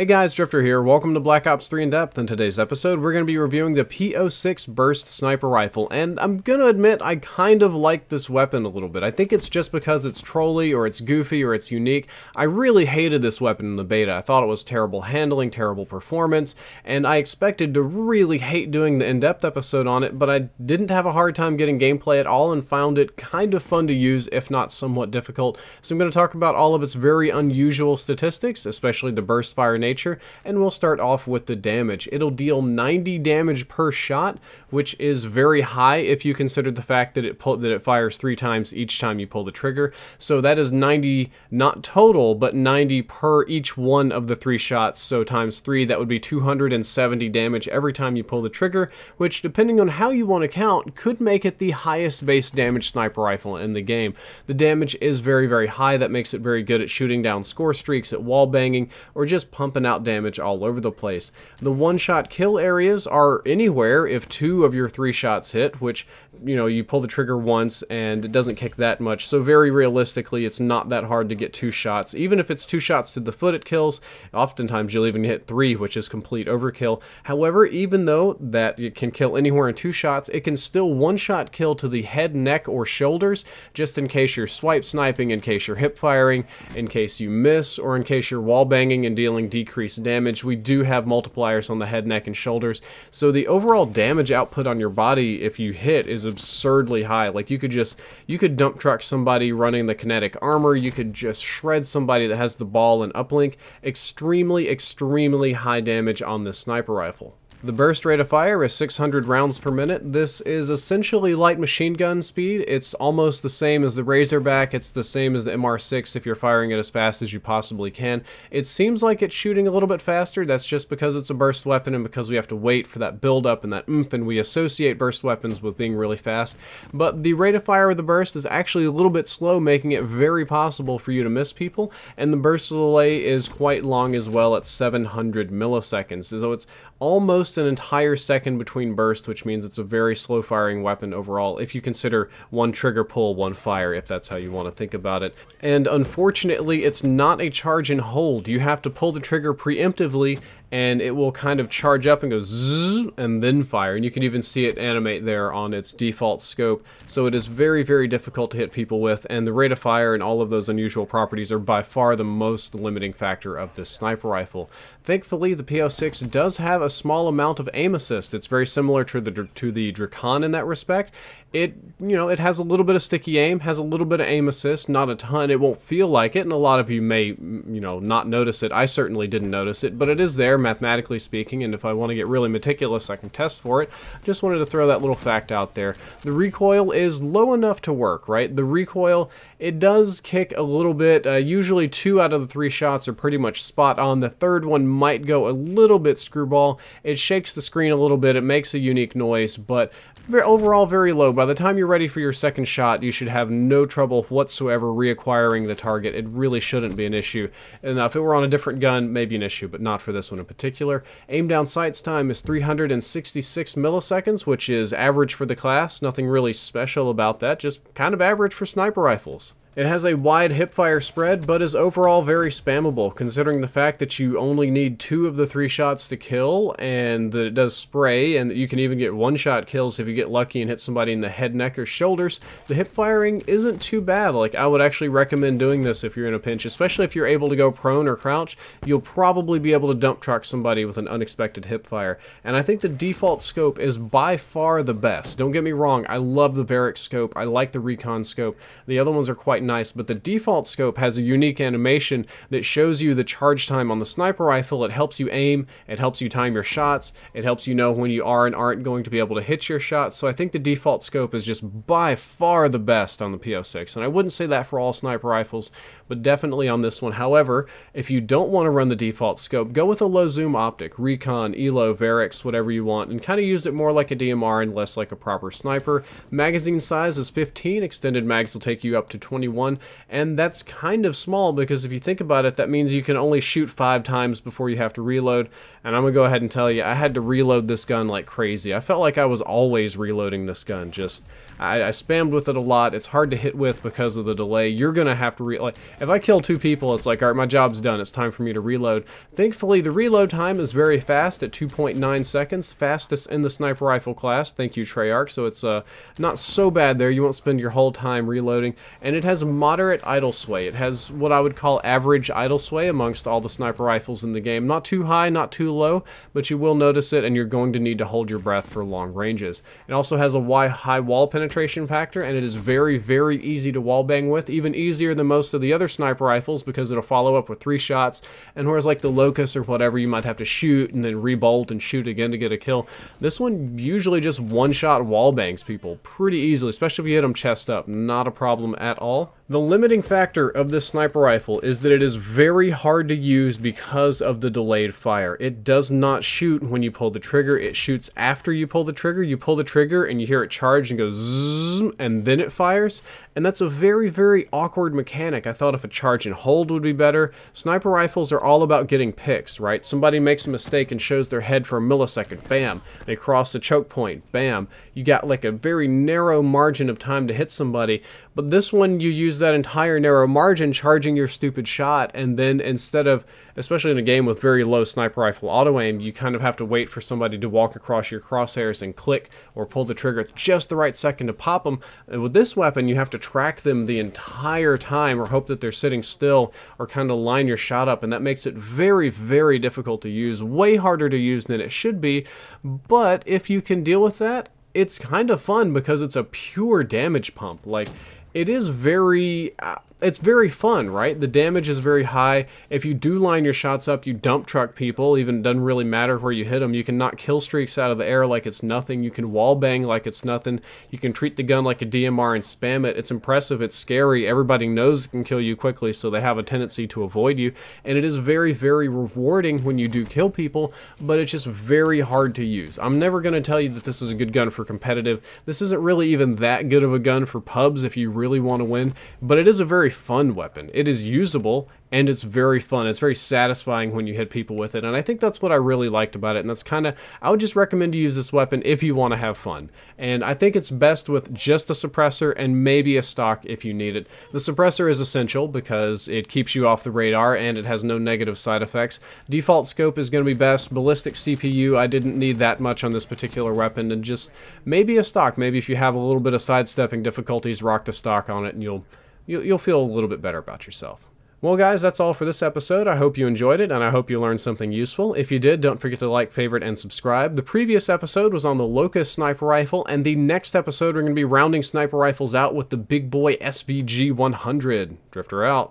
Hey guys, Drifter here. Welcome to Black Ops 3 in Depth. In today's episode, we're going to be reviewing the P06 Burst Sniper Rifle, and I'm going to admit I kind of like this weapon a little bit. I think it's just because it's trolly, or it's goofy, or it's unique. I really hated this weapon in the beta. I thought it was terrible handling, terrible performance, and I expected to really hate doing the in-depth episode on it, but I didn't have a hard time getting gameplay at all and found it kind of fun to use, if not somewhat difficult. So I'm going to talk about all of its very unusual statistics, especially the burst fire nature, and we'll start off with the damage. It'll deal 90 damage per shot, which is very high if you consider the fact that it pull, that it fires three times each time you pull the trigger. So that is 90 not total, but 90 per each one of the three shots. So times three, that would be 270 damage every time you pull the trigger, which depending on how you want to count, could make it the highest base damage sniper rifle in the game. The damage is very, very high. That makes it very good at shooting down score streaks, at wall banging, or just pumping out damage all over the place. The one-shot kill areas are anywhere if two of your three shots hit, which, you know, you pull the trigger once and it doesn't kick that much. So very realistically, it's not that hard to get two shots. Even if it's two shots to the foot it kills, oftentimes you'll even hit three, which is complete overkill. However, even though that it can kill anywhere in two shots, it can still one-shot kill to the head, neck, or shoulders, just in case you're swipe sniping, in case you're hip firing, in case you miss, or in case you're wall banging and dealing decreased damage. We do have multipliers on the head, neck, and shoulders, so the overall damage output on your body if you hit is absurdly high. Like you could just, you could dump truck somebody running the kinetic armor, you could just shred somebody that has the ball and uplink. Extremely, extremely high damage on this sniper rifle. The burst rate of fire is 600 rounds per minute. This is essentially light machine gun speed. It's almost the same as the Razorback. It's the same as the MR6 if you're firing it as fast as you possibly can. It seems like it's shooting a little bit faster. That's just because it's a burst weapon and because we have to wait for that build up and that oomph and we associate burst weapons with being really fast. But the rate of fire of the burst is actually a little bit slow, making it very possible for you to miss people. And the burst delay is quite long as well at 700 milliseconds. So it's almost an entire second between bursts, which means it's a very slow firing weapon overall, if you consider one trigger pull, one fire, if that's how you want to think about it. And unfortunately, it's not a charge and hold. You have to pull the trigger preemptively and it will kind of charge up and go zzz and then fire. And you can even see it animate there on its default scope. So it is very, very difficult to hit people with, and the rate of fire and all of those unusual properties are by far the most limiting factor of this sniper rifle. Thankfully, the P06 does have a small amount of aim assist. It's very similar to the to the Drakon in that respect. It, you know, it has a little bit of sticky aim, has a little bit of aim assist, not a ton. It won't feel like it, and a lot of you may, you know, not notice it. I certainly didn't notice it, but it is there mathematically speaking, and if I want to get really meticulous, I can test for it. Just wanted to throw that little fact out there. The recoil is low enough to work, right? The recoil, it does kick a little bit. Uh, usually two out of the three shots are pretty much spot on. The third one might go a little bit screwball. It shakes the screen a little bit. It makes a unique noise, but overall very low. By the time you're ready for your second shot, you should have no trouble whatsoever reacquiring the target. It really shouldn't be an issue. And if it were on a different gun, maybe an issue, but not for this one particular. Aim down sights time is 366 milliseconds, which is average for the class. Nothing really special about that, just kind of average for sniper rifles. It has a wide hipfire spread, but is overall very spammable, considering the fact that you only need two of the three shots to kill, and that it does spray, and that you can even get one-shot kills if you get lucky and hit somebody in the head, neck, or shoulders. The hip firing isn't too bad. Like, I would actually recommend doing this if you're in a pinch, especially if you're able to go prone or crouch. You'll probably be able to dump truck somebody with an unexpected hip fire. And I think the default scope is by far the best. Don't get me wrong, I love the Varix scope. I like the Recon scope. The other ones are quite nice, but the default scope has a unique animation that shows you the charge time on the sniper rifle. It helps you aim, it helps you time your shots, it helps you know when you are and aren't going to be able to hit your shots. So I think the default scope is just by far the best on the P06. And I wouldn't say that for all sniper rifles, but definitely on this one. However, if you don't want to run the default scope, go with a low zoom optic, Recon, ELO, Varix, whatever you want, and kind of use it more like a DMR and less like a proper sniper. Magazine size is 15, extended mags will take you up to 21 21, and that's kind of small because if you think about it, that means you can only shoot five times before you have to reload. And I'm gonna go ahead and tell you, I had to reload this gun like crazy. I felt like I was always reloading this gun, just I, I spammed with it a lot. It's hard to hit with because of the delay. You're going to have to, re like, if I kill two people, it's like, all right, my job's done. It's time for me to reload. Thankfully, the reload time is very fast at 2.9 seconds, fastest in the sniper rifle class. Thank you, Treyarch. So it's uh, not so bad there. You won't spend your whole time reloading. And it has moderate idle sway. It has what I would call average idle sway amongst all the sniper rifles in the game. Not too high, not too low, but you will notice it and you're going to need to hold your breath for long ranges. It also has a high wall penetration factor and it is very, very easy to wallbang with, even easier than most of the other sniper rifles because it'll follow up with three shots. And whereas like the Locus or whatever, you might have to shoot and then rebolt and shoot again to get a kill. This one usually just one-shot wallbangs people pretty easily, especially if you hit them chest up. Not a problem at all. The limiting factor of this sniper rifle is that it is very hard to use because of the delayed fire. It does not shoot when you pull the trigger, it shoots after you pull the trigger. You pull the trigger and you hear it charge and go and then it fires. And that's a very, very awkward mechanic. I thought if a charge and hold would be better. Sniper rifles are all about getting picks, right? Somebody makes a mistake and shows their head for a millisecond, bam. They cross the choke point, bam. You got like a very narrow margin of time to hit somebody. But this one, you use that entire narrow margin charging your stupid shot, and then instead of, especially in a game with very low sniper rifle auto aim, you kind of have to wait for somebody to walk across your crosshairs and click or pull the trigger at just the right second to pop them. And with this weapon, you have to track them the entire time or hope that they're sitting still or kind of line your shot up, and that makes it very, very difficult to use, way harder to use than it should be. But if you can deal with that, it's kind of fun because it's a pure damage pump. Like, it is very uh, it's very fun, right? The damage is very high. If you do line your shots up, you dump truck people. Even doesn't really matter where you hit them. You can knock kill streaks out of the air like it's nothing. You can wall bang like it's nothing. You can treat the gun like a DMR and spam it. It's impressive. It's scary. Everybody knows it can kill you quickly, so they have a tendency to avoid you. And it is very, very rewarding when you do kill people, but it's just very hard to use. I'm never going to tell you that this is a good gun for competitive. This isn't really even that good of a gun for pubs if you really want to win, but it is a very fun weapon. It is usable and it's very fun. It's very satisfying when you hit people with it, and I think that's what I really liked about it. And that's kind of I would just recommend to use this weapon if you want to have fun. And I think it's best with just a suppressor and maybe a stock if you need it. The suppressor is essential because it keeps you off the radar and it has no negative side effects. Default scope is going to be best. Ballistic CPU, I didn't need that much on this particular weapon, and just maybe a stock. Maybe if you have a little bit of sidestepping difficulties, rock the stock on it, and you'll you'll feel a little bit better about yourself. Well, guys, that's all for this episode. I hope you enjoyed it, and I hope you learned something useful. If you did, don't forget to like, favorite, and subscribe. The previous episode was on the Locus sniper rifle, and the next episode we're going to be rounding sniper rifles out with the big boy SVG 100. Drifter out.